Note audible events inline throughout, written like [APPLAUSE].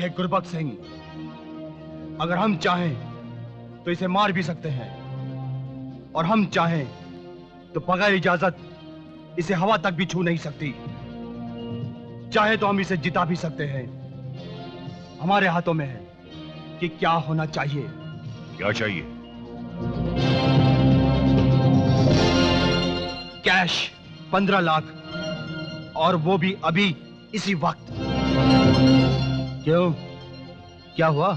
है गुरबख्श सिंह। अगर हम चाहें तो इसे मार भी सकते हैं। और हम चाहें तो बगैर इजाज़त इसे हवा तक भी छू नहीं सकती। चाहे तो हम इसे जिता भी सकते हैं। हमारे हाथों में है कि क्या होना चाहिए। क्या चाहिए? कैश पंद्रह लाख और वो भी अभी इसी वक्त। क्यों? क्या हुआ?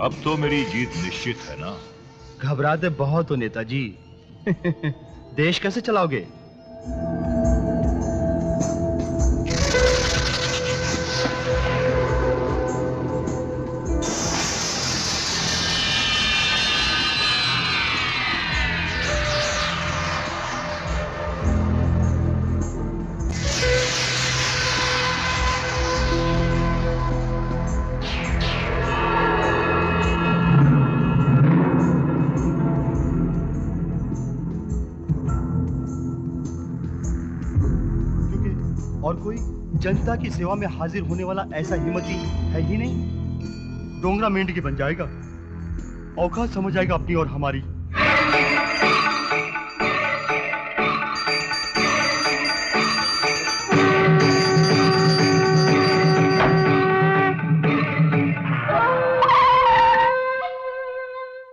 अब तो मेरी जीत निश्चित है ना? घबराते बहुत हो नेताजी। [LAUGHS] देश कैसे चलाओगे? की सेवा में हाजिर होने वाला ऐसा हिम्मती है ही नहीं। डोंगरा मेंढ की बन जाएगा। औकात समझ जाएगा अपनी और हमारी।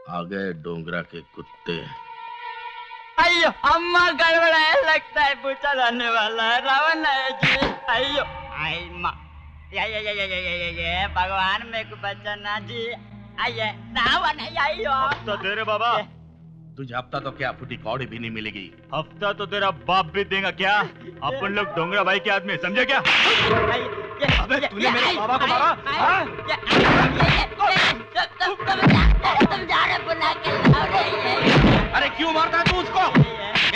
आ गए डोंगरा के कुत्ते। अयो अम्मा गड़बड़ है लगता है पूछा जाने वाला है। रावण है जी। अयो भगवान मेरे को बचना जी आइए सावन है आइयो। तो दे रे बाबा। तुझे हफ़्ता तो क्या फूटी कौड़ी भी नहीं मिलेगी? हफ़्ता तो तेरा बाप भी देगा क्या? अपन लोग डोंगरा भाई के आदमी समझे क्या? अबे तूने मेरे बाबा को मारा? अरे क्यों मारता है तू उसको?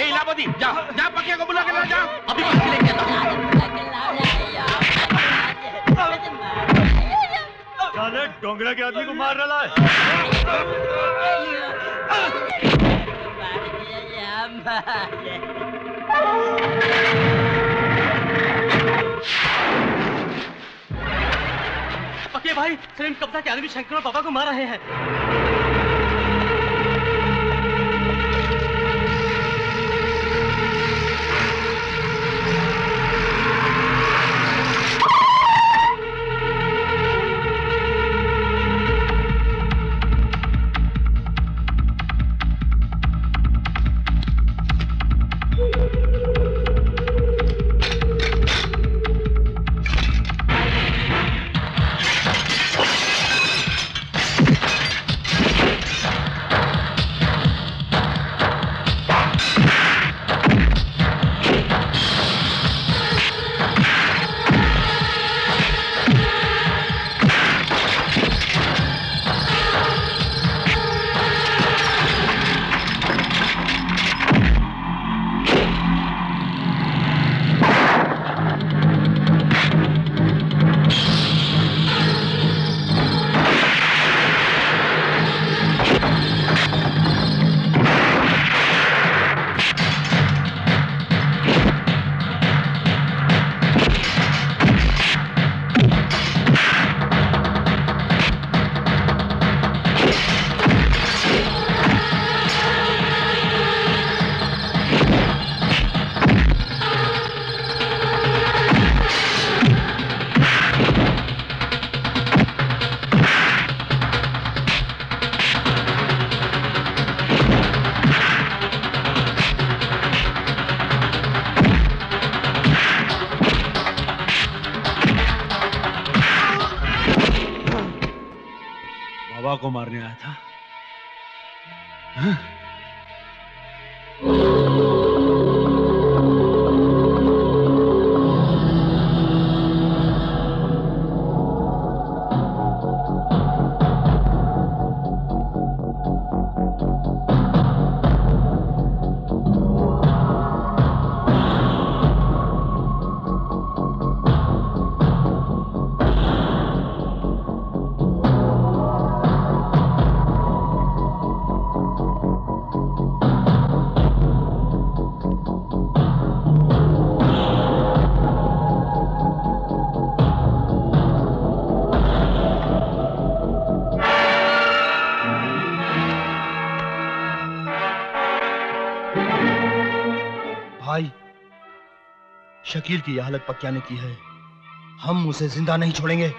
ए इलाहाबादी जा जा पकिया को बुला के ला जा। अभी पकिया लेके आता हूँ साले डोंगरा के आदमी को मार रहा है। पके भाई सिर्फ़ कब्जा के आदमी शंकर और पापा को मार रहे हैं। बाबा को मारने आया था। शकील की यह हालत पक्या ने की है। हम उसे ज़िंदा नहीं छोड़ेंगे।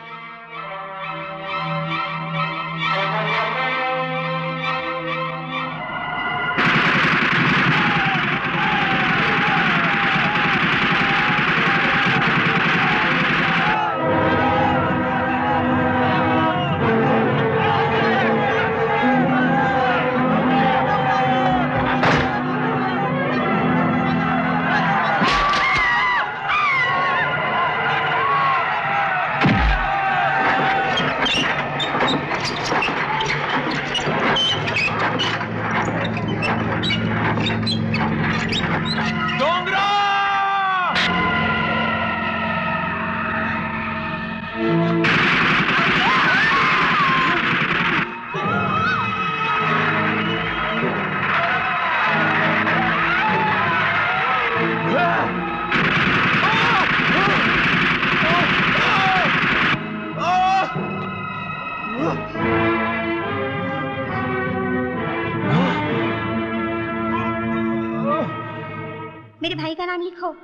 नाम लिखो।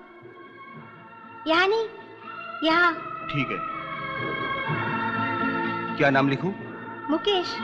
यहाँ नहीं यहाँ। ठीक है। क्या नाम लिखूं? मुकेश।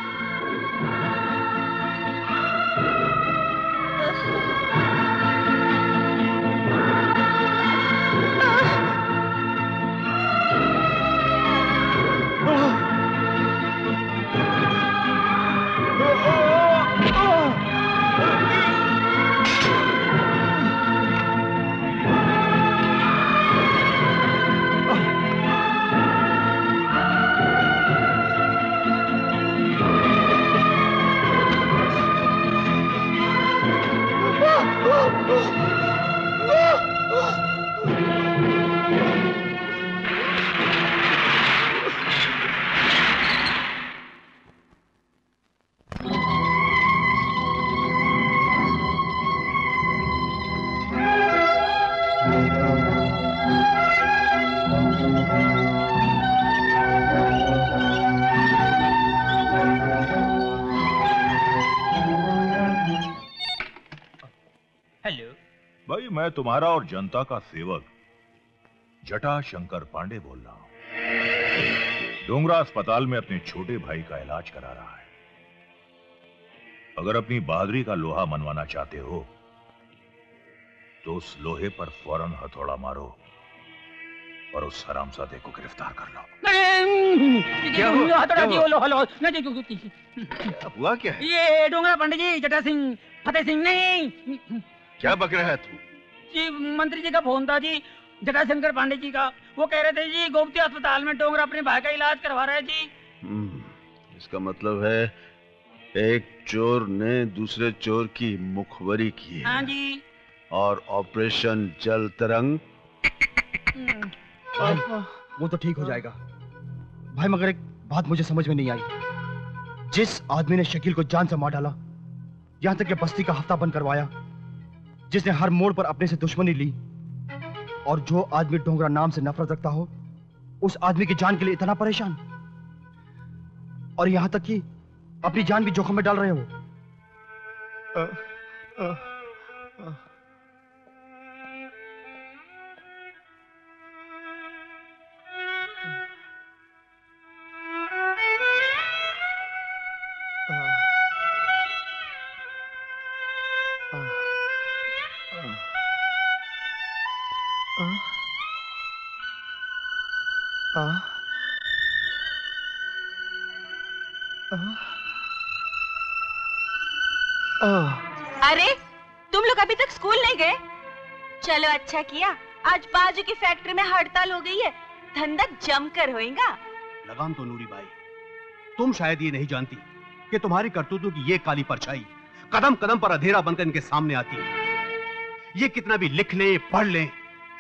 तुम्हारा और जनता का सेवक जटा शंकर पांडे बोल रहा हूँ। डोंगरा अस्पताल में अपने छोटे भाई का इलाज करा रहा है। अगर अपनी बहादुरी का लोहा मनवाना चाहते हो तो उस लोहे पर फ़ौरन हथौड़ा मारो और उस हराम हरामजादे को गिरफ़्तार कर लो क्या हुआ? क्या हुआ? क्या? है ये डोंगरा पंडित जी जटा सिंह फतेह सिंह नहीं। क्या बक रहा है तू? जी मंत्री जी का फ़ोन था जी जटाशंकर पांडे जी का। वो कह रहे थे जी गोमती अस्पताल में डोंगरा अपने भाई का इलाज करवा रहे जी। हम्म, इसका मतलब है एक चोर ने दूसरे चोर की मुखबरी की हाँ। जी। और ऑपरेशन जल तरंग। हम्म, भाई वो तो ठीक हो जाएगा। भाई मगर एक बात मुझे समझ में नहीं आई। जिस आदमी ने शकील को जान से मार डाला यहाँ तक कि बस्ती का हफ़्ता बंद करवाया जिसने हर मोड़ पर अपने से दुश्मनी ली, और जो आदमी डोंगरा नाम से नफरत रखता हो, उस आदमी की जान के लिए इतना परेशान। और यहाँ तक कि अपनी जान भी जोखिम में डाल रहे हो। अरे, तुम लोग अभी तक स्कूल नहीं गए? चलो अच्छा किया। आज बाजू की फैक्ट्री में हड़ताल हो गई है। धंधा जमकर होएगा। लगाम तो नूरी भाई तुम शायद ये नहीं जानती कि तुम्हारी करतूतों की ये काली परछाई कदम कदम पर अधेरा बनकर इनके सामने आती। है ये कितना भी लिख लें, पढ़ ले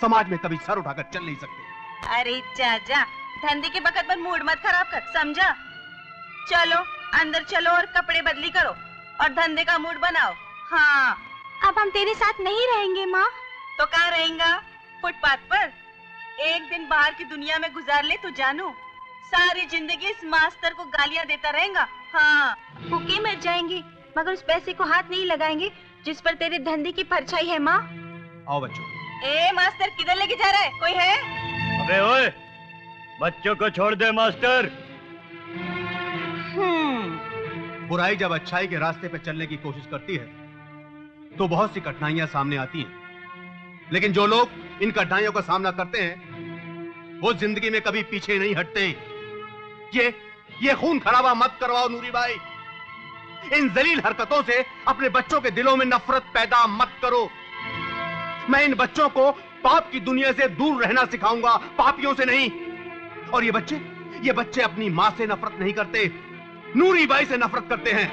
समाज में कभी सर उठाकर चल नहीं सकते। अरे चाचा धंधे के बखत पर मूड मत खराब कर समझा? चलो अंदर चलो और कपड़े बदली करो और धंधे का मूड बनाओ। हाँ। अब हम तेरे साथ नहीं रहेंगे माँ। तो कहाँ रहेगा? फुटपाथ पर? एक दिन बाहर की दुनिया में गुजार ले तो जानू। सारी ज़िंदगी इस मास्टर को गालियाँ देता रहेगा। हाँ। भूखे मर जाएँगे मगर उस पैसे को हाथ नहीं लगाएँगे जिस पर तेरे धंधे की परछाई है माँ। आओ बच्चों। ए मास्टर किधर लेके जा रहा है? कोई है? अबे ओए बच्चों को छोड़ दे मास्टर। बुराई जब अच्छाई के रास्ते पर चलने की कोशिश करती है तो बहुत सी कठिनाइयाँ सामने आती हैं। लेकिन जो लोग इन कठिनाइयों का सामना करते हैं वो ज़िंदगी में कभी पीछे नहीं हटते। ये ये खून खराबा मत करवाओ नूरी भाई इन जलील हरकतों से अपने बच्चों के दिलों में नफरत पैदा मत करो। मैं इन बच्चों को पाप की दुनिया से दूर रहना सिखाऊँगा पापियों से नहीं। और ये बच्चे ये बच्चे अपनी माँ से नफरत नहीं करते नूरी बाई से नफरत करते हैं।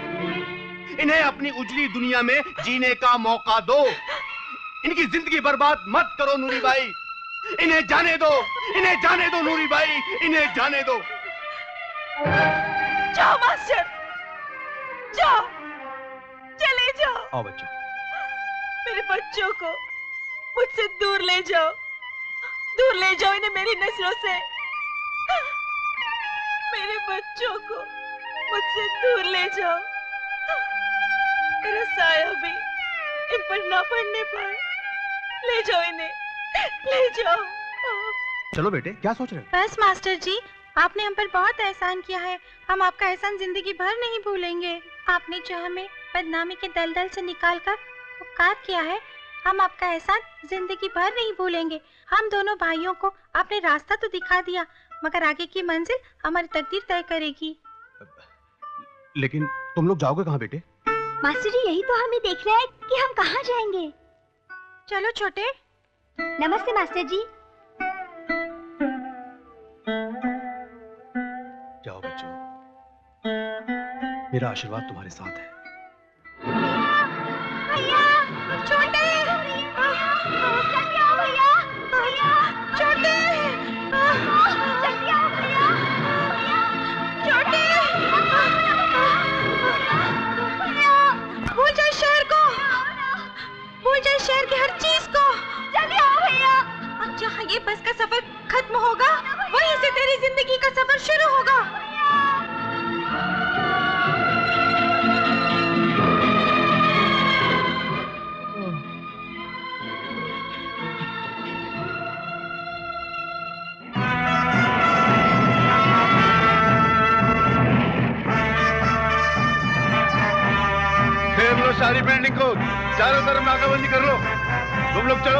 इन्हें अपनी उजली दुनिया में जीने का मौका दो। इनकी ज़िंदगी बर्बाद मत करो नूरी बाई। इन्हें जाने दो इन्हें जाने दो नूरी बाई इन्हें जाने दो। जाओ मास्टर। जाओ चले जाओ। आओ बच्चों। मेरे बच्चों को मुझसे दूर ले जाओ। दूर ले जाओ इन्हें मेरी नज़रों से। मेरे बच्चों को मुझसे दूर ले जाओ। मेरा साया भी इन पर ना पड़ने पाए। ले जाओ इन्हें। ले जाओ। चलो बेटे क्या सोच रहे हो? बस मास्टर जी आपने हम पर बहुत एहसान किया है। हम आपका एहसान ज़िंदगी भर नहीं भूलेंगे। आपने जो हमें बदनामी के दलदल से निकाल कर उपकार किया है। हम आपका एहसान ज़िंदगी भर नहीं भूलेंगे। हम दोनों भाइयों को आपने रास्ता तो दिखा दिया मगर आगे की मंजिल हमारी तकदीर तय करेगी। लेकिन तुम लोग जाओगे कहाँ बेटे? मास्टर जी यही तो हमें देख रहा है कि हम कहाँ जाएँगे। चलो छोटे। नमस्ते मास्टर जी। जाओ बच्चों। मेरा आशीर्वाद तुम्हारे साथ है। लो को चारों तरफ़ नाकाबंदी कर लो। तुम लोग चलो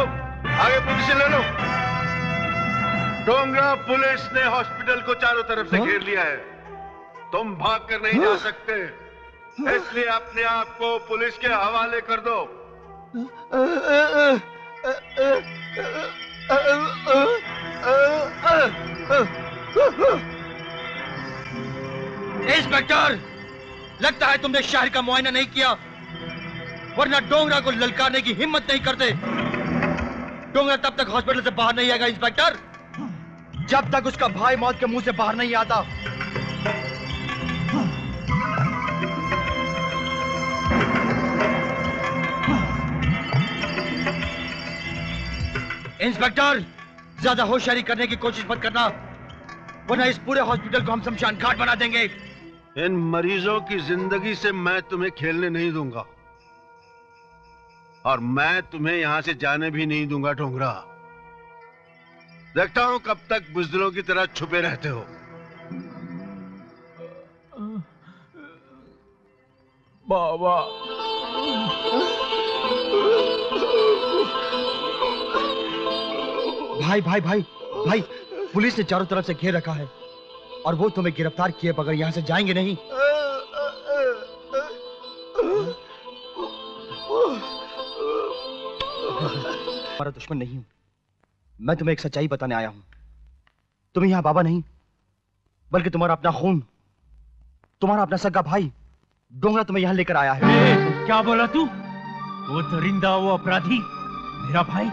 आगे पोजीशन ले लो। डोंगरा पुलिस ने हॉस्पिटल को चारों तरफ़ से घेर लिया है। तुम भाग कर नहीं जा सकते। इसलिए अपने आप को पुलिस के हवाले कर दो। इंस्पेक्टर लगता है तुमने शहर का मुआयना नहीं किया। वरना डोंगरा को ललकारने की हिम्मत नहीं करते। डोंगरा तब तक हॉस्पिटल से बाहर नहीं आएगा इंस्पेक्टर जब तक उसका भाई मौत के मुँह से बाहर नहीं आता। इंस्पेक्टर ज़्यादा होशियारी करने की कोशिश मत करना। वरना इस पूरे हॉस्पिटल को हम शमशान घाट बना देंगे। इन मरीजों की ज़िंदगी से मैं तुम्हें खेलने नहीं दूँगा। और मैं तुम्हें यहाँ से जाने भी नहीं दूँगा डोंगरा देखता हूँ कब तक बुजदिलों की तरह छुपे रहते हो। बाबा। भाई भाई भाई भाई पुलिस ने चारों तरफ़ से घेर रखा है। और वो तुम्हें गिरफ़्तार किए बगैर यहाँ से जाएँगे नहीं। तुम्हारा दुश्मन नहीं हूँ। मैं तुम्हें एक सच्चाई बताने आया हूँ। तुम यहाँ बाबा नहीं बल्कि तुम्हारा अपना खून तुम्हारा अपना सगा भाई डोंगरा तुम्हें यहाँ लेकर आया है। क्या बोला तू? वो दरिंदा वो अपराधी मेरा भाई?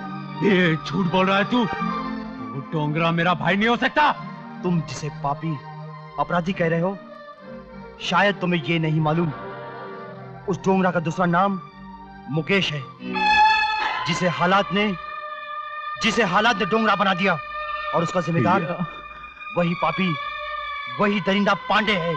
झूठ बोल रहा है तू? वो डोंगरा मेरा भाई नहीं हो सकता। तुम जिसे पापी अपराधी कह रहे हो शायद तुम्हें यह नहीं मालूम उस डोंगरा का दूसरा नाम मुकेश है। जिसे हालात ने जिसे हालात ने डोंगरा बना दिया और उसका जिम्मेदार वही पापी वही दरिंदा पांडे है।